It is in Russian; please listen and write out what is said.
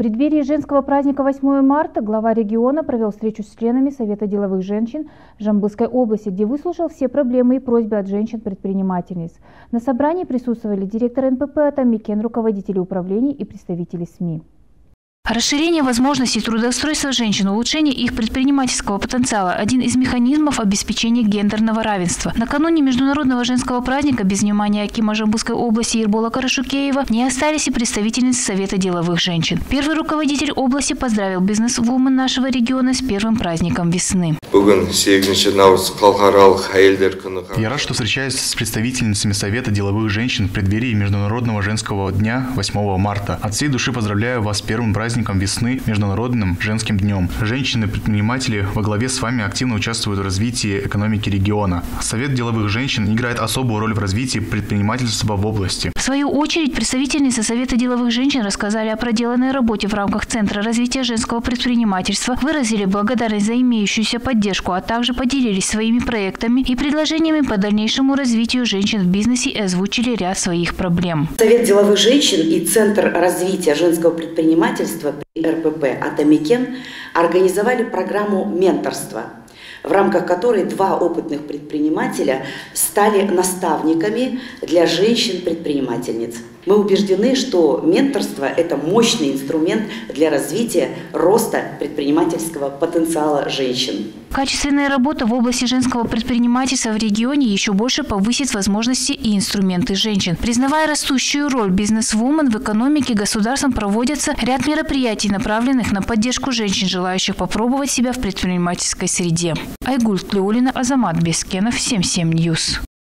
преддверии женского праздника 8 марта глава региона провел встречу с членами Совета деловых женщин Жамбылской области, где выслушал все проблемы и просьбы от женщин-предпринимательниц. На собрании присутствовали директор НПП «Атамикен», руководители управлений и представители СМИ. Расширение возможностей трудоустройства женщин, улучшение их предпринимательского потенциала – один из механизмов обеспечения гендерного равенства. Накануне Международного женского праздника без внимания Акима Жамбузской области Ербола Карашукеева не остались и представительницы Совета деловых женщин. Первый руководитель области поздравил бизнес-вумен нашего региона с первым праздником весны. Я рад, что встречаюсь с представительницами Совета деловых женщин в преддверии Международного женского дня 8 марта. От всей души поздравляю вас с первым праздником праздником весны, Международным женским днем. Женщины-предприниматели во главе с вами активно участвуют в развитии экономики региона. Совет деловых женщин играет особую роль в развитии предпринимательства в области. В свою очередь, представительницы Совета деловых женщин рассказали о проделанной работе в рамках Центра развития женского предпринимательства, выразили благодарность за имеющуюся поддержку, а также поделились своими проектами и предложениями по дальнейшему развитию женщин в бизнесе и озвучили ряд своих проблем. Совет деловых женщин и Центр развития женского предпринимательства правительства при РПП «Атамикен» организовали программу менторства, в рамках которой два опытных предпринимателя стали наставниками для женщин-предпринимательниц. Мы убеждены, что менторство – это мощный инструмент для развития роста предпринимательского потенциала женщин. Качественная работа в области женского предпринимательства в регионе еще больше повысит возможности и инструменты женщин. Признавая растущую роль бизнес-вумен в экономике, государством проводится ряд мероприятий, направленных на поддержку женщин, желающих попробовать себя в предпринимательской среде. Айгуль Тлеулина, Азамат Бескенов, 77 Ньюс.